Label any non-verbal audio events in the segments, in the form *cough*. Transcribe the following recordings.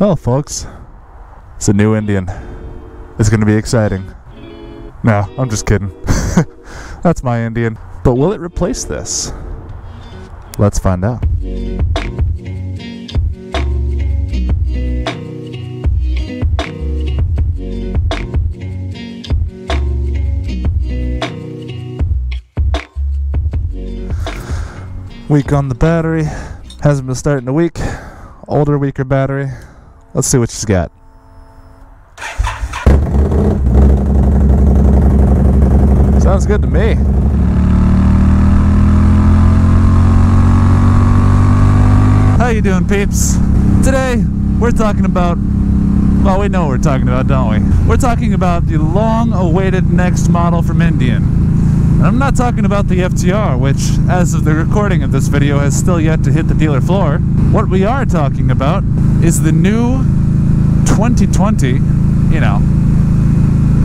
Well, folks, it's a new Indian. It's going to be exciting. No, I'm just kidding. *laughs* That's my Indian. But will it replace this? Let's find out. Weak on the battery. Hasn't been starting a week. Older, weaker battery. Let's see what she's got. Sounds good to me. How you doing, peeps? Today, we're talking about well, we know what we're talking about, don't we? We're talking about the long-awaited next model from Indian. And I'm not talking about the FTR, which, as of the recording of this video, has still yet to hit the dealer floor. What we are talking about is the new 2020, you know,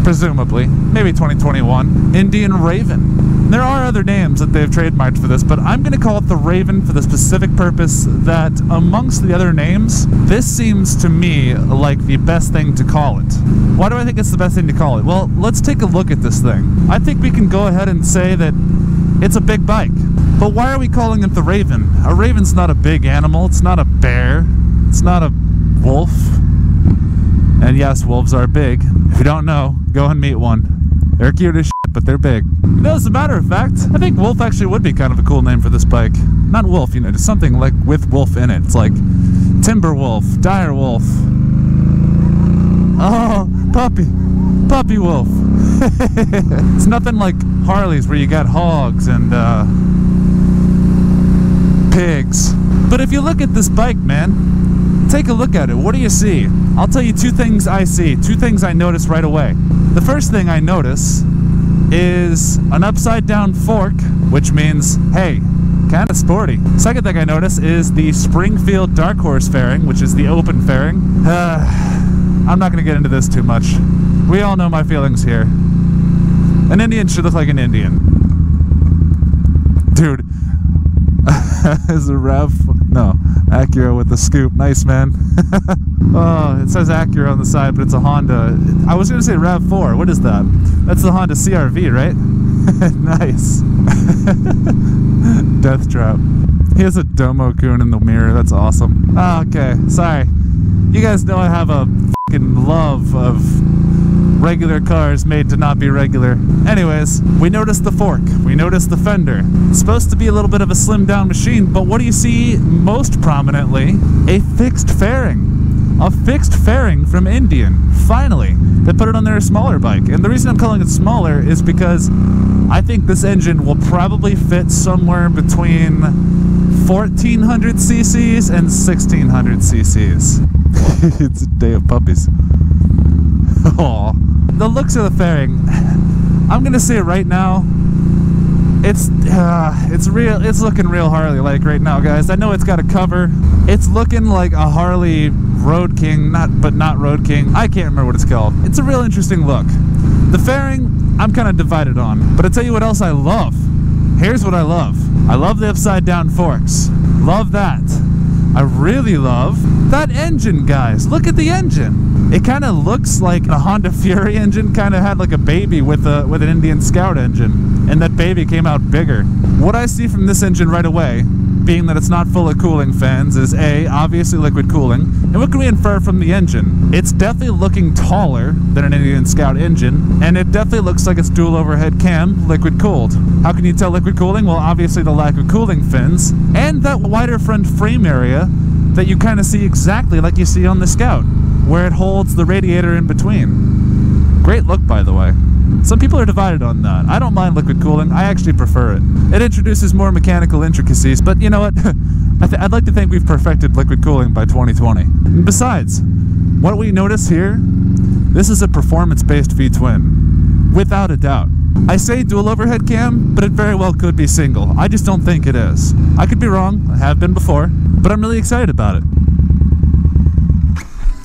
presumably, maybe 2021, Indian Raven. There are other names that they've trademarked for this, but I'm going to call it the Raven for the specific purpose that amongst the other names, this seems to me like the best thing to call it. Why do I think it's the best thing to call it? Well, let's take a look at this thing. I think we can go ahead and say that it's a big bike. But why are we calling it the Raven? A raven's not a big animal, it's not a bear, it's not a wolf. And yes, wolves are big. If you don't know, go and meet one. They're cute as but they're big. As a matter of fact, I think Wolf actually would be kind of a cool name for this bike. Not Wolf, you know, just something like with Wolf in it. It's like Timber Wolf, Dire Wolf. Oh, puppy. Puppy Wolf. *laughs* it's nothing like Harley's where you got hogs and, uh, pigs. But if you look at this bike, man, take a look at it. What do you see? I'll tell you two things I see, two things I notice right away. The first thing I notice is an upside down fork, which means, hey, kind of sporty. Second thing I notice is the Springfield Dark Horse fairing, which is the open fairing. Uh, I'm not going to get into this too much. We all know my feelings here. An Indian should look like an Indian. Dude, *laughs* is a Rav no Acura with the scoop. Nice man. *laughs* oh, it says Acura on the side, but it's a Honda. I was gonna say Rav Four. What is that? That's the Honda CRV, right? *laughs* nice. *laughs* Death trap. He has a Domo Kun in the mirror. That's awesome. Oh, okay, sorry. You guys know I have a love of regular cars made to not be regular. Anyways, we noticed the fork, we noticed the fender. It's supposed to be a little bit of a slimmed down machine, but what do you see most prominently? A fixed fairing. A fixed fairing from Indian. Finally, they put it on their smaller bike. And the reason I'm calling it smaller is because I think this engine will probably fit somewhere between 1400 cc's and 1600 cc's. *laughs* it's a day of puppies. *laughs* Aw. The looks of the fairing, I'm gonna say right now, it's uh, it's real. It's looking real Harley like right now, guys. I know it's got a cover. It's looking like a Harley Road King, not but not Road King. I can't remember what it's called. It's a real interesting look. The fairing, I'm kind of divided on. But I tell you what else I love. Here's what I love. I love the upside down forks. Love that. I really love that engine, guys. Look at the engine. It kind of looks like a Honda Fury engine kind of had like a baby with a with an Indian Scout engine, and that baby came out bigger. What I see from this engine right away, being that it's not full of cooling fans, is A, obviously liquid cooling. And what can we infer from the engine? It's definitely looking taller than an Indian Scout engine, and it definitely looks like it's dual overhead cam, liquid cooled. How can you tell liquid cooling? Well, obviously the lack of cooling fins, and that wider front frame area that you kind of see exactly like you see on the Scout, where it holds the radiator in between. Great look, by the way. Some people are divided on that. I don't mind liquid cooling. I actually prefer it. It introduces more mechanical intricacies, but you know what? *laughs* I I'd like to think we've perfected liquid cooling by 2020. Besides, what we notice here, this is a performance-based V-twin, without a doubt. I say dual overhead cam, but it very well could be single. I just don't think it is. I could be wrong. I have been before, but I'm really excited about it.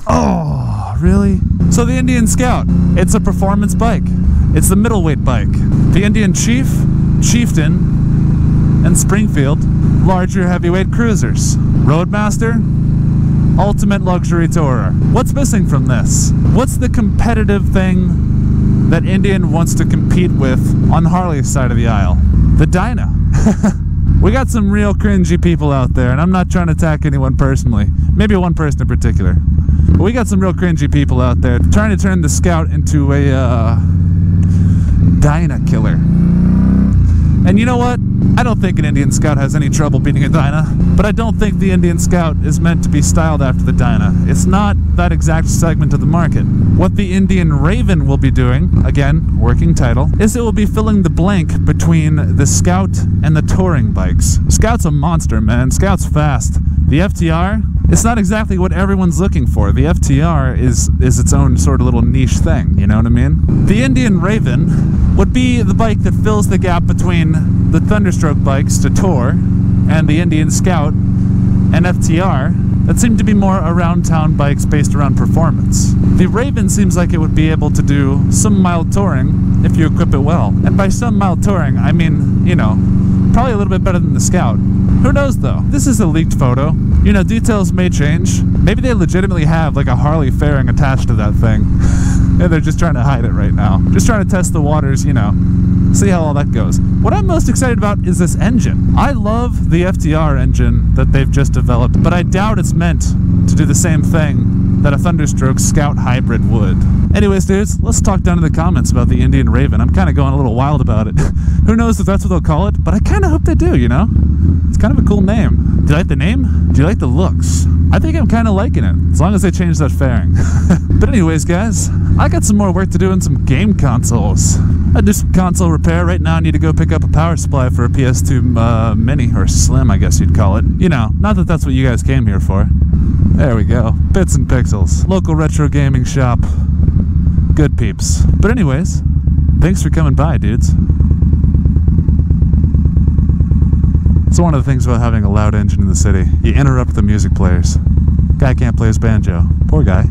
Oh, really? So the Indian Scout, it's a performance bike. It's the middleweight bike. The Indian Chief, Chieftain, and Springfield, larger heavyweight cruisers. Roadmaster, ultimate luxury tourer. What's missing from this? What's the competitive thing that Indian wants to compete with on Harley's side of the aisle? The Dyna. *laughs* we got some real cringy people out there, and I'm not trying to attack anyone personally. Maybe one person in particular. But we got some real cringy people out there trying to turn the Scout into a uh, Dyna killer. And you know what? I don't think an Indian Scout has any trouble beating a Dyna, but I don't think the Indian Scout is meant to be styled after the Dyna. It's not that exact segment of the market. What the Indian Raven will be doing, again, working title, is it will be filling the blank between the Scout and the touring bikes. Scout's a monster, man. Scout's fast. The FTR, it's not exactly what everyone's looking for. The FTR is is its own sort of little niche thing, you know what I mean? The Indian Raven would be the bike that fills the gap between the Thunderstroke bikes to tour and the Indian Scout and FTR that seem to be more around town bikes based around performance. The Raven seems like it would be able to do some mild touring if you equip it well. And by some mild touring, I mean, you know, probably a little bit better than the Scout. Who knows though? This is a leaked photo. You know, details may change. Maybe they legitimately have like a Harley fairing attached to that thing. *laughs* and they're just trying to hide it right now. Just trying to test the waters, you know. See how all that goes. What I'm most excited about is this engine. I love the FTR engine that they've just developed, but I doubt it's meant to do the same thing that a Thunderstroke Scout hybrid would. Anyways, dudes, let's talk down in the comments about the Indian Raven. I'm kind of going a little wild about it. *laughs* Who knows if that's what they'll call it, but I kind of hope they do, you know? It's kind of a cool name. Do you like the name? Do you like the looks? I think I'm kind of liking it, as long as they change that fairing. *laughs* but anyways, guys, I got some more work to do in some game consoles. I do some console repair. Right now I need to go pick up a power supply for a PS2 uh, Mini, or Slim, I guess you'd call it. You know, not that that's what you guys came here for. There we go. Bits and Pixels. Local retro gaming shop. Good peeps. But anyways, thanks for coming by, dudes. It's one of the things about having a loud engine in the city. You interrupt the music players. Guy can't play his banjo. Poor guy.